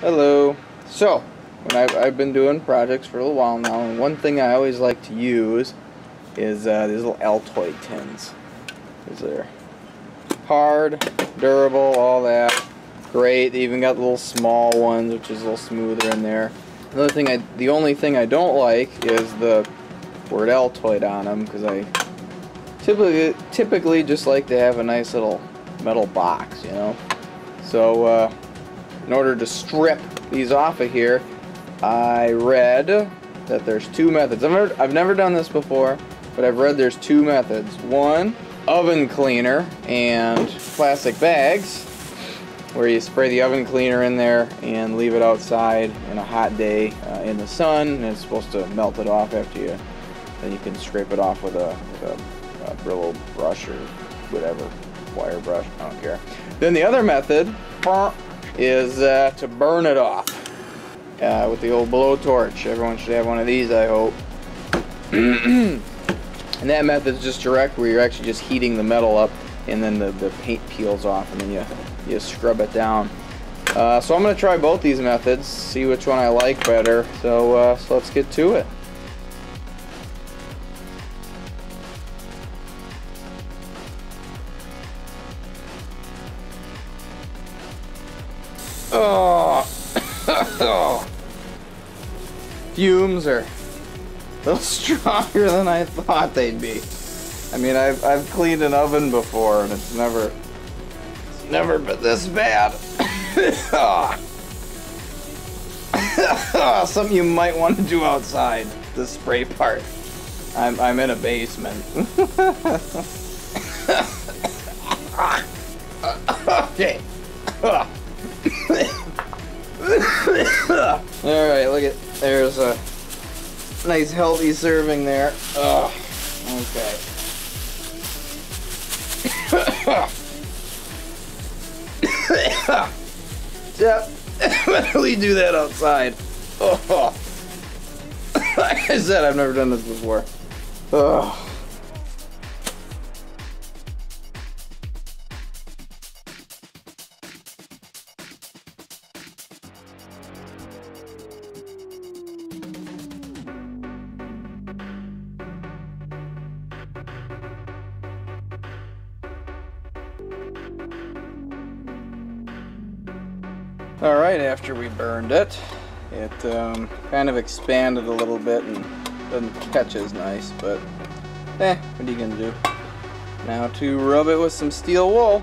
Hello. So, I've, I've been doing projects for a little while now, and one thing I always like to use is uh, these little Altoid tins. These are hard, durable, all that. Great. They even got little small ones, which is a little smoother in there. Another thing, I the only thing I don't like is the word Altoid on them because I typically typically just like to have a nice little metal box, you know. So. Uh, in order to strip these off of here, I read that there's two methods. I've never, I've never done this before, but I've read there's two methods. One, oven cleaner and plastic bags, where you spray the oven cleaner in there and leave it outside in a hot day uh, in the sun, and it's supposed to melt it off after you. Then you can scrape it off with a, with a, a Brillo brush or whatever, wire brush, I don't care. Then the other method, is uh, to burn it off uh, with the old blowtorch. Everyone should have one of these, I hope. and that method is just direct, where you're actually just heating the metal up, and then the, the paint peels off, and then you you scrub it down. Uh, so I'm going to try both these methods, see which one I like better. So, uh, so let's get to it. Oh. Fumes are a little stronger than I thought they'd be. I mean, I've, I've cleaned an oven before and it's never, it's never been this bad. Something you might want to do outside, the spray part. I'm, I'm in a basement. okay. Alright, look at there's a nice healthy serving there. Ugh. Okay. definitely do that outside. Oh. like I said, I've never done this before. Ugh. Alright, after we burned it, it um, kind of expanded a little bit and doesn't catch as nice, but eh, what are you to do? Now to rub it with some steel wool.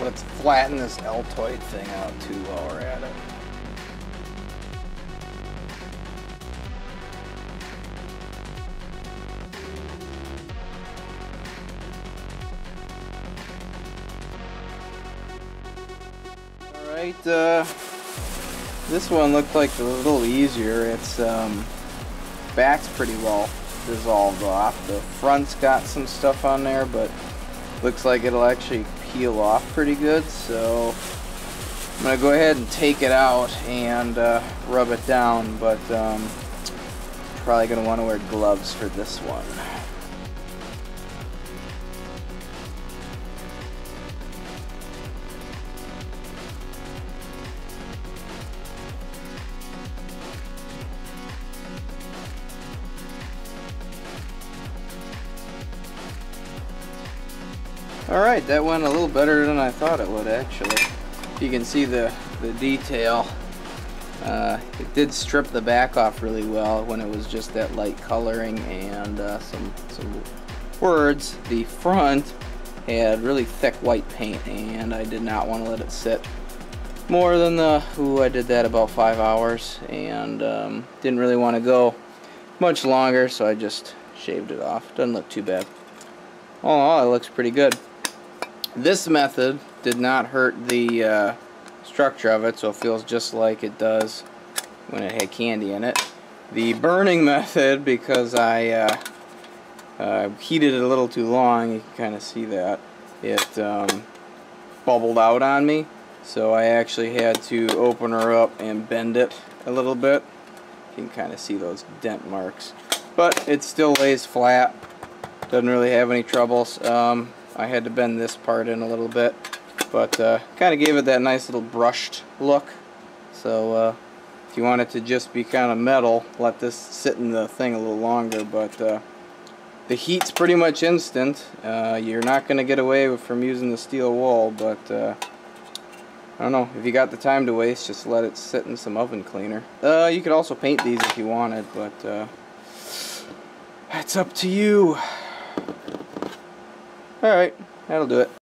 Let's flatten this Altoid thing out too while we're at it. Alright, uh, this one looked like a little easier. It's, um, back's pretty well dissolved off. The front's got some stuff on there, but looks like it'll actually peel off pretty good so I'm gonna go ahead and take it out and uh, rub it down but um, probably gonna want to wear gloves for this one Alright, that went a little better than I thought it would actually. You can see the, the detail. Uh, it did strip the back off really well when it was just that light coloring and uh, some, some words. The front had really thick white paint and I did not want to let it sit more than the, ooh, I did that about five hours and um, didn't really want to go much longer so I just shaved it off. Doesn't look too bad. All in all, it looks pretty good. This method did not hurt the uh, structure of it, so it feels just like it does when it had candy in it. The burning method, because I uh, uh, heated it a little too long, you can kind of see that, it um, bubbled out on me. So I actually had to open her up and bend it a little bit. You can kind of see those dent marks. But it still lays flat. Doesn't really have any troubles. Um, I had to bend this part in a little bit. But uh, kind of gave it that nice little brushed look. So uh, if you want it to just be kind of metal, let this sit in the thing a little longer. But uh, the heat's pretty much instant. Uh, you're not going to get away from using the steel wool, but uh, I don't know. If you got the time to waste, just let it sit in some oven cleaner. Uh, you could also paint these if you wanted, but that's up to you. Alright, that'll do it.